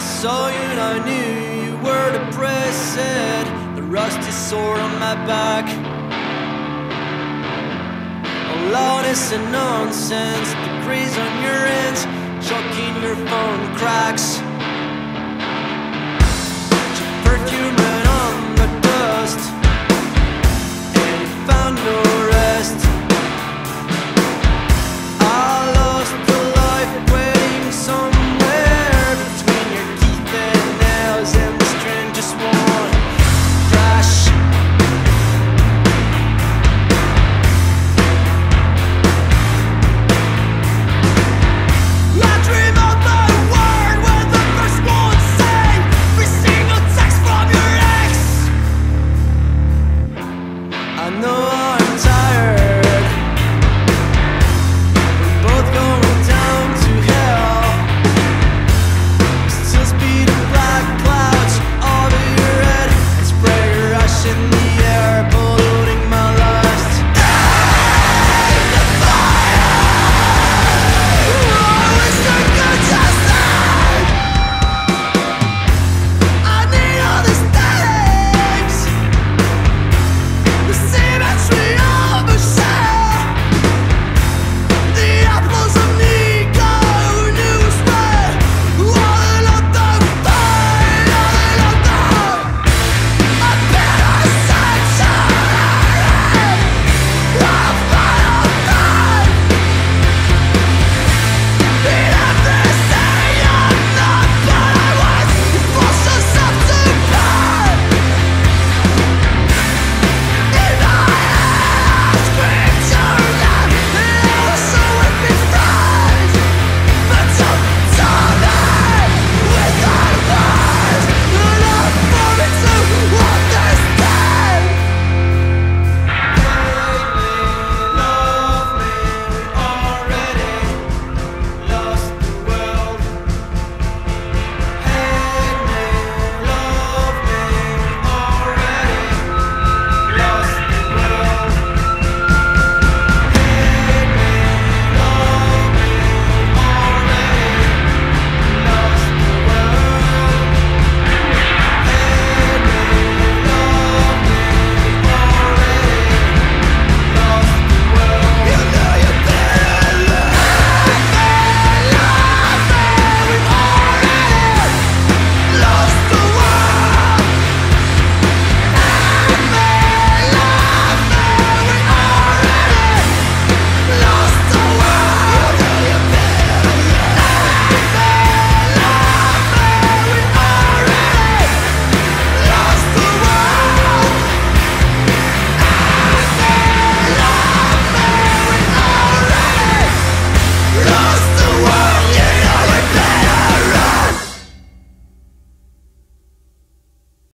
I saw you and I knew you were depressed. The rusty sword on my back. All honest and nonsense, degrees on your ends, Choking your phone cracks.